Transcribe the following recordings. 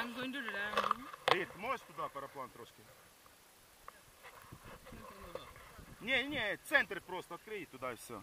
I'm going to learn. Рит, можешь туда параплан трошки? Не, не, центр просто открой туда и все.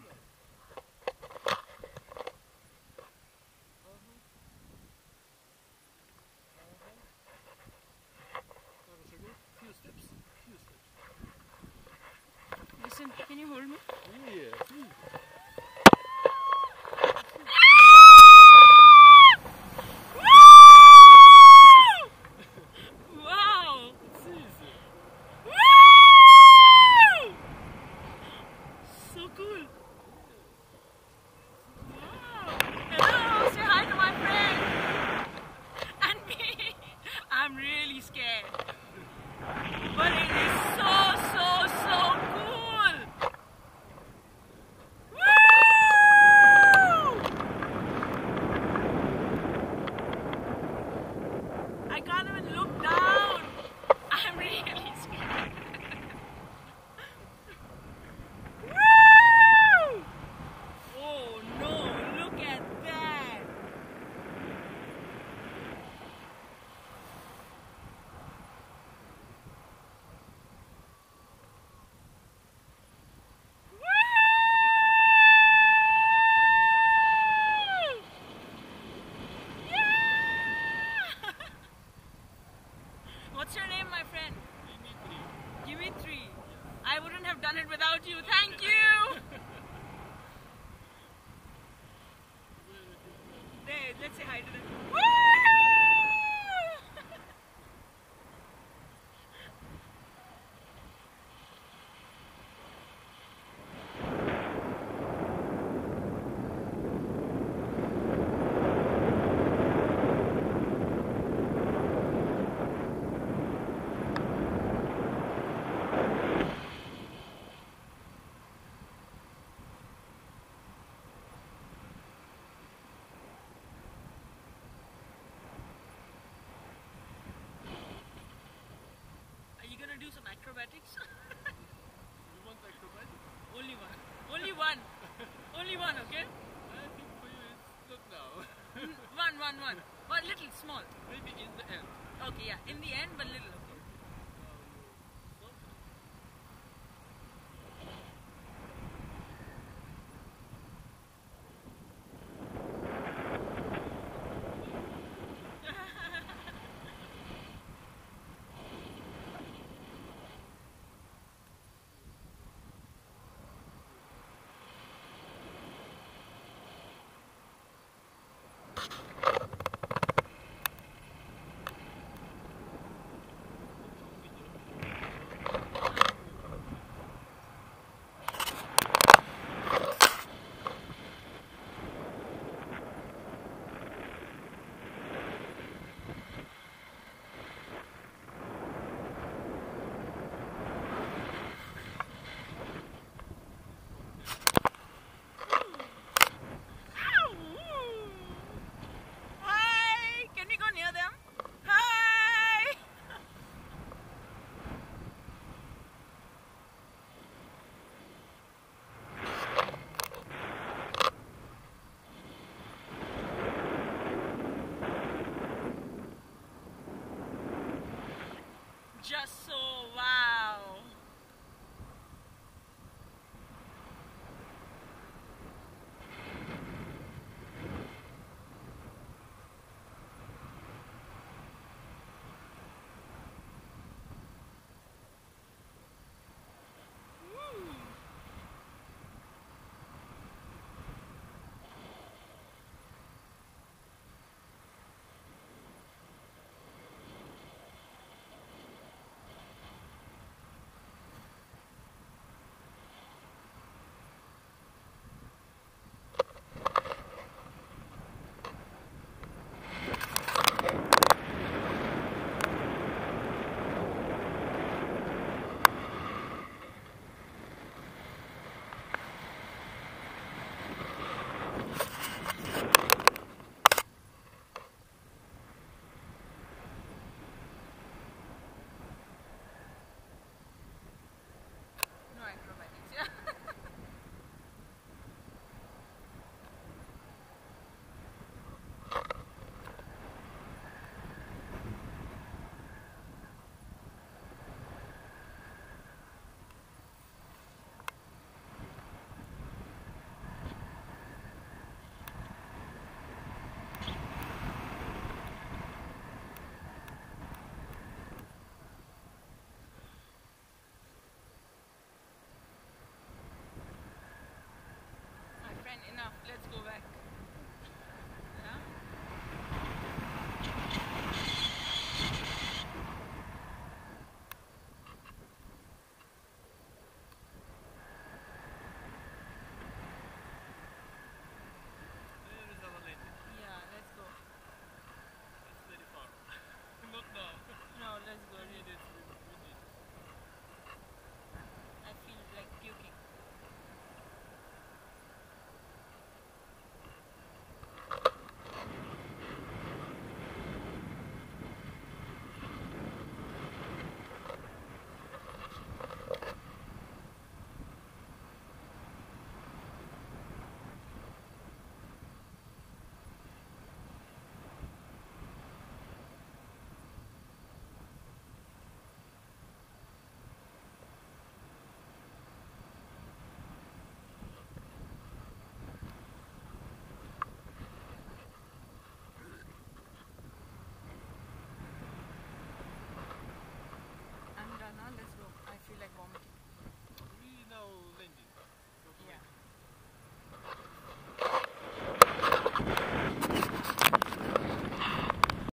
cool. What's your name, my friend? Dimitri. Dimitri. I wouldn't have done it without you. Thank you. hey, let's say hi to them. you want like to Only one. Only one. Only one, okay? I think for you it's not now. one, one, one. But little, small. Maybe in the end. Okay, yeah. In the end, but little. Já sou